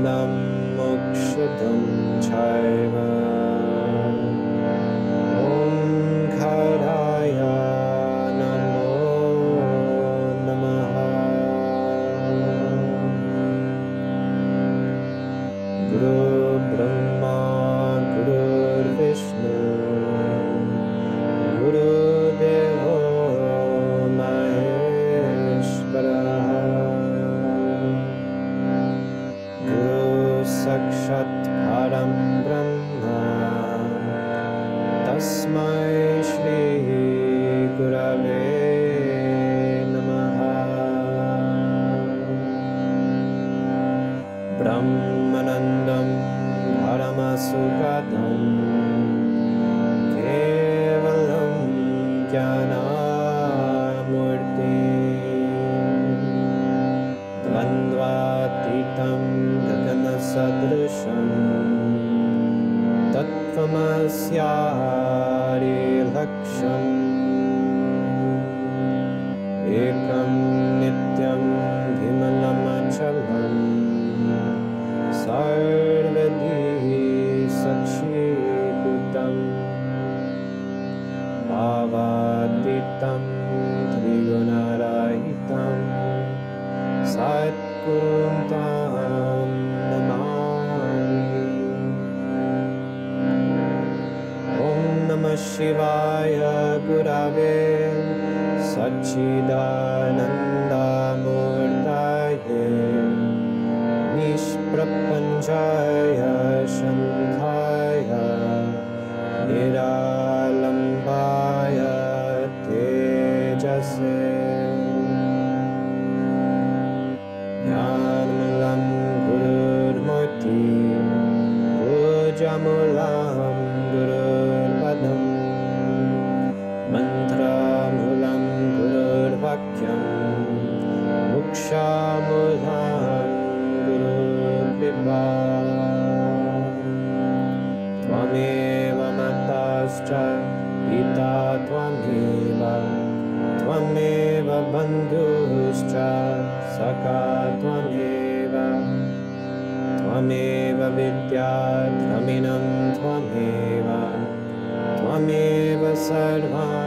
शमनं मोक्षदं चैव। ॐ खराय नमो। नमः परमसुखदं केवलं ज्ञानामूर्ति। द्वन्द्वातीतं गगनसदृशं तत्त्वमस्यारिलक्ष्यम् एकं नित्यं शिवाय गुरवे सच्चिदानन्दमूर्तये निष्प्रपञ्चाय शन्ताय निरालम्बाय ज्ञानमूलं गुरुर्मूर्ति पूजामूलं गुरुर्पदम् मन्त्रमूलं गुरुर्वाक्यं मोक्षामूलं गुरुकृपा त्वमेव माताश्च पिता त्वमेव त्वमेव बन्धुश्च सखा त्वमेव। त्वमेव विद्या द्रमिणं त्वमेव। त्वमेव सर्वं